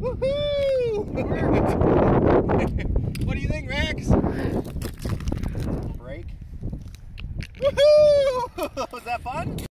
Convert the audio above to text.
Woohoo! what do you think, Max? Break. Woohoo!